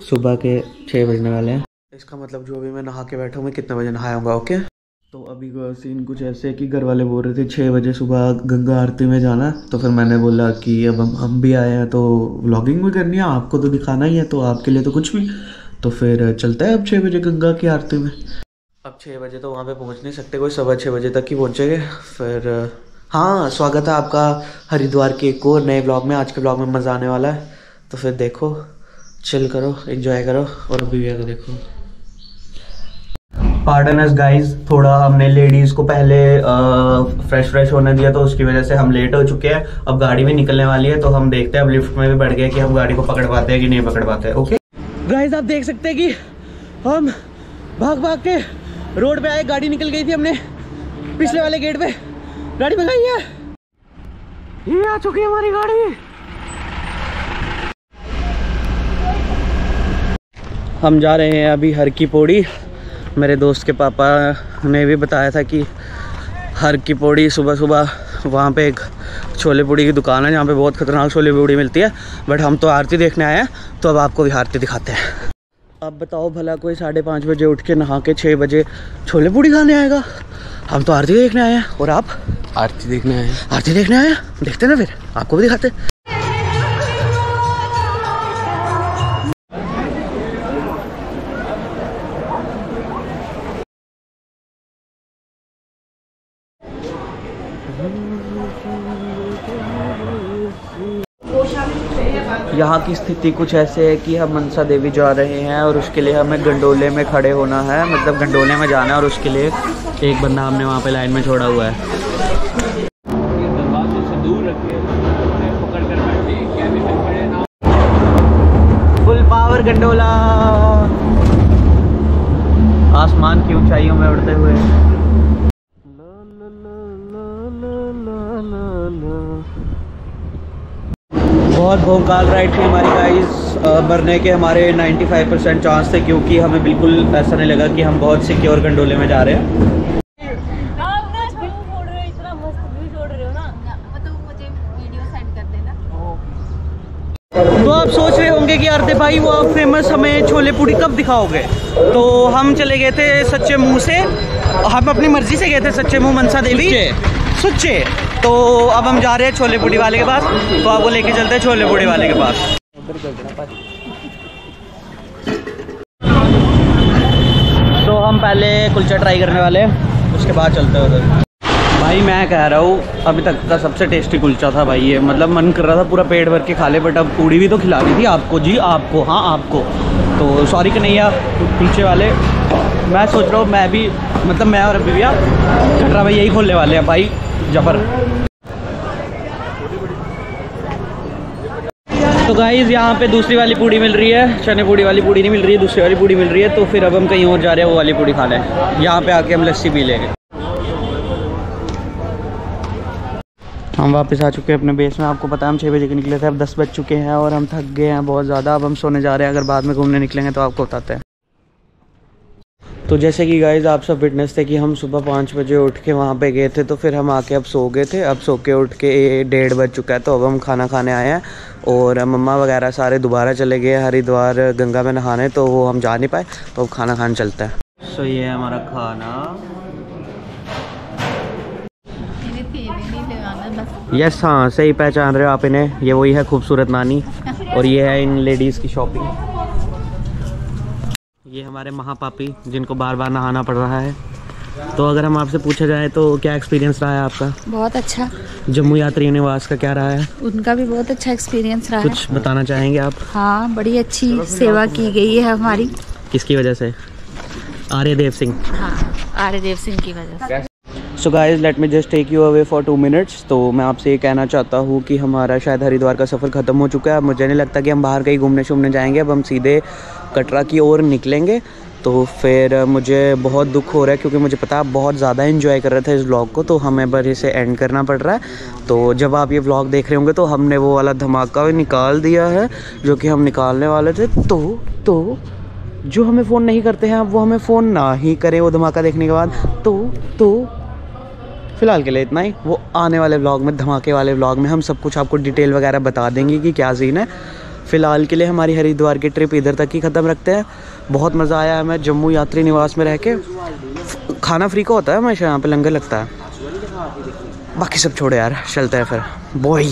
सुबह के छः बजने वाले हैं। इसका मतलब जो भी मैं नहा के बैठा हूँ, मैं कितने बजे नहाऊँगा ओके तो अभी सीन कुछ ऐसे कि घर वाले बोल रहे थे छः बजे सुबह गंगा आरती में जाना। तो फिर मैंने बोला कि अब हम हम भी आए हैं तो व्लॉगिंग भी करनी है, आपको तो दिखाना ही है तो आपके लिए तो कुछ भी। तो फिर चलता है अब छः बजे गंगा की आरती में। अब छः बजे तो वहाँ पे पहुँच नहीं सकते कोई, सवा छः बजे तक ही पहुँचेंगे। फिर हाँ स्वागत है आपका हरिद्वार के एक और नए ब्लॉग में। आज के ब्लॉग में मज़ा आने वाला है। तो फिर देखो। चिल करो एंजॉय करो और अभी आगे देखो। पार्डन एस गाइस थोड़ा हमने लेडीज़ को पहले फ्रेश फ्रेश होने दिया तो उसकी वजह से हम लेट हो चुके हैं। अब गाड़ी भी निकलने वाली है तो हम देखते हैं अब लिफ्ट में भी बढ़ गए कि हम गाड़ी को पकड़ पाते हैं कि नहीं पकड़ पाते हैं ओके गाइस आप देख सकते हैं कि हम भाग भाग के रोड पे आए गाड़ी निकल गई थी हमने पिछले वाले गेट पे। गाड़ी भगाई है। ये आ चुकी है हमारी गाड़ी। हम जा रहे हैं अभी हर की पौड़ी मेरे दोस्त के पापा ने भी बताया था कि हर की पौड़ी सुबह सुबह वहाँ पे एक छोले पूड़ी की दुकान है जहाँ पे बहुत ख़तरनाक छोले पूड़ी मिलती है। बट हम तो आरती देखने आए हैं तो अब आपको भी आरती दिखाते हैं। अब बताओ भला कोई साढ़े पाँच बजे उठ के नहा के छः बजे छोले पूड़ी खाने आएगा। हम तो आरती देखने आए हैं और आप? आरती देखने आए हैं। आरती देखने आए हैं? देखते ना फिर आपको भी दिखाते यहाँ की स्थिति कुछ ऐसे है कि हम मनसा देवी जा रहे हैं और उसके लिए हमें गंडोले में खड़े होना है। मतलब गंडोले में जाना है और उसके लिए एक बंदा हमने वहाँ पे लाइन में छोड़ा हुआ है। Full power gondola. आसमान की ऊंचाइयों में उड़ते हुए। बहुत भोकाल राइड थी हमारी गाइस मरने के हमारे 95 परसेंट चांस थे क्योंकि हमें बिल्कुल ऐसा नहीं लगा कि हम बहुत सिक्योर गंडोले में जा रहे हैं। तो आप सोच रहे होंगे कि अर्दे भाई वो आप फ़ेमस हमें छोले पूड़ी कब दिखाओगे? तो हम चले गए थे सच्चे मुँह से। हम अपनी मर्ज़ी से गए थे सच्चे मुँह मनसा देवी। सुच्चे। तो अब हम जा रहे हैं छोले पूड़ी वाले के पास। तो आपको लेके चलते हैं छोले पूड़ी वाले के पास। तो हम पहले कुलचा ट्राई करने वाले हैं, उसके बाद चलते हैं उधर। भाई, मैं कह रहा हूँ, अभी तक का सबसे टेस्टी कुलचा था भाई ये। मतलब मन कर रहा था पूरा पेट भर के खा ले बट अब पूड़ी भी तो खिला दी थी आपको जी, आपको हाँ आपको। तो सॉरी कन्हैया पीछे वाले। मैं सोच रहा हूँ, मैं भी मतलब मैं और अभी भैया कटरा भाई यही खोलने वाले हैं भाई जबर तो गाइज़ यहाँ पे दूसरी वाली पूड़ी मिल रही है। चने पूड़ी वाली पूड़ी नहीं मिल रही है दूसरी वाली पूड़ी मिल रही है। तो फिर अब हम कहीं और जा रहे हैं, वो वाली पूड़ी खाने यहाँ पे आके हम लस्सी पी लेंगे। हम वापस आ चुके हैं अपने बेस में। आपको पता है हम छः बजे के निकले थे, अब दस बज चुके हैं और हम थक गए हैं बहुत ज़्यादा। अब हम सोने जा रहे हैं, अगर बाद में घूमने निकलेंगे तो आपको बताते हैं। तो जैसे कि गाइज़ आप सब फिटनेस थे कि हम सुबह पाँच बजे उठ के वहाँ पे गए थे तो फिर हम आके अब सो गए थे। अब सो के उठ के डेढ़ बज चुका है तो अब हम खाना खाने आए हैं। और मम्मा वगैरह सारे दोबारा चले गए हरिद्वार गंगा में नहाने तो वो हम जा नहीं पाए तो अब खाना खाने चलता है। सो so, ये है हमारा खाना। यस हाँ सही पहचान रहे हो आप इन्हें। ये वही है खूबसूरत नानी और ये है इन लेडीज़ की शॉपिंग ये हमारे महापापी जिनको बार बार नहाना पड़ रहा है। तो अगर हम आपसे पूछा जाए तो क्या एक्सपीरियंस रहा है आपका? बहुत अच्छा। जम्मू यात्री निवास का क्या रहा है? उनका भी बहुत अच्छा एक्सपीरियंस रहा कुछ है। बताना चाहेंगे आप? हाँ बड़ी अच्छी सेवा की गई है हमारी। किसकी वजह से? आर्यदेव सिंह। हाँ आर्यदेव सिंह की वजह से। So guys let me just take you away for two minutes तो मैं आपसे ये कहना चाहता हूँ कि हमारा शायद हरिद्वार का सफ़र ख़त्म हो चुका है। अब मुझे नहीं लगता कि हम बाहर कहीं घूमने शूमने जाएँगे। अब हम सीधे कटरा की ओर निकलेंगे। तो फिर मुझे बहुत दुख हो रहा है क्योंकि मुझे पता है बहुत ज़्यादा इन्जॉय कर रहे थे इस ब्लॉग को तो हमें बस इसे एंड करना पड़ रहा है। तो जब आप ये ब्लॉग देख रहे होंगे तो हमने वो वाला धमाका भी निकाल दिया है, जो कि हम निकालने वाले थे। तो तो जो हमें फ़ोन नहीं करते हैं वो हमें फ़ोन ना ही करें वो धमाका देखने के बाद। तो तो फ़िलहाल के लिए इतना ही। वो आने वाले ब्लॉग में, धमाके वाले ब्लॉग में हम सब कुछ आपको डिटेल वगैरह बता देंगे कि क्या सीन है। फ़िलहाल के लिए हमारी हरिद्वार की ट्रिप इधर तक ही ख़त्म रखते हैं। बहुत मज़ा आया है हमें जम्मू यात्री निवास में रह के। खाना फ्री का होता है हमेशा यहाँ पर लंगर लगता है। बाकी सब छोड़ो यार, चलते हैं फिर। बॉय